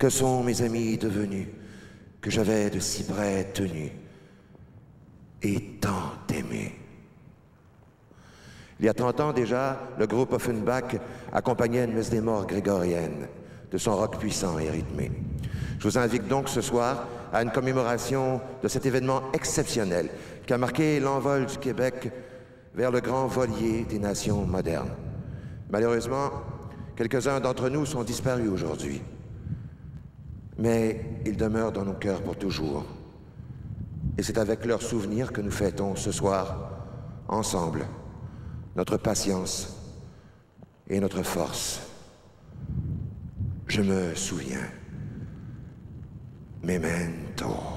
Que sont mes amis devenus que j'avais de si près tenus et tant aimés Il y a 30 ans déjà, le groupe Offenbach accompagnait une messe des morts grégorienne de son rock puissant et rythmé. Je vous invite donc ce soir à une commémoration de cet événement exceptionnel qui a marqué l'envol du Québec vers le grand volier des nations modernes. Malheureusement, quelques-uns d'entre nous sont disparus aujourd'hui mais ils demeurent dans nos cœurs pour toujours. Et c'est avec leurs souvenirs que nous fêtons ce soir, ensemble, notre patience et notre force. Je me souviens. Memento.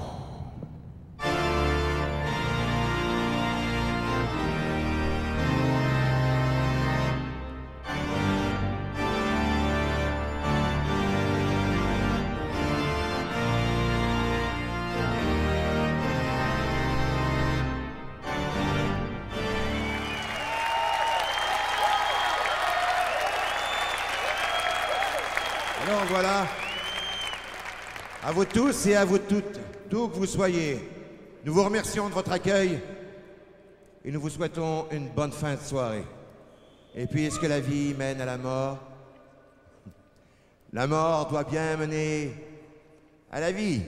Alors voilà, à vous tous et à vous toutes, d'où que vous soyez, nous vous remercions de votre accueil et nous vous souhaitons une bonne fin de soirée. Et puisque la vie mène à la mort, la mort doit bien mener à la vie.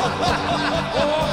oh.